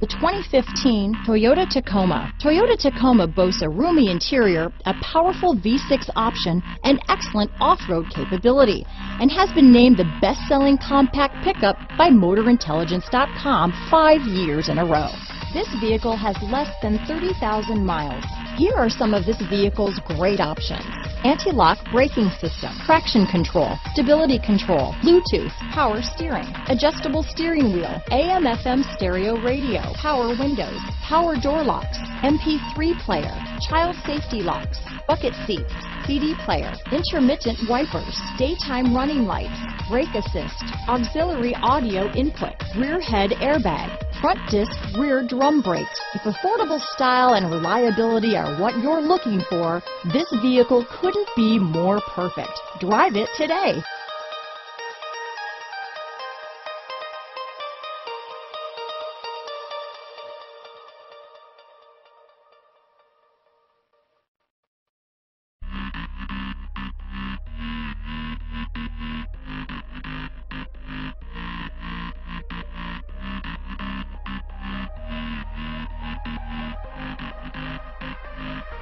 The 2015 Toyota Tacoma. Toyota Tacoma boasts a roomy interior, a powerful V6 option, and excellent off-road capability, and has been named the best-selling compact pickup by MotorIntelligence.com five years in a row. This vehicle has less than 30,000 miles. Here are some of this vehicle's great options. Anti-lock braking system, traction control, stability control, Bluetooth, power steering, adjustable steering wheel, AM FM stereo radio, power windows, power door locks, MP3 player, child safety locks, bucket seats, CD player, intermittent wipers, daytime running lights, brake assist, auxiliary audio input, rear head airbag, front disc rear drum brakes. If affordable style and reliability are what you're looking for, this vehicle couldn't be more perfect. Drive it today. Thank you.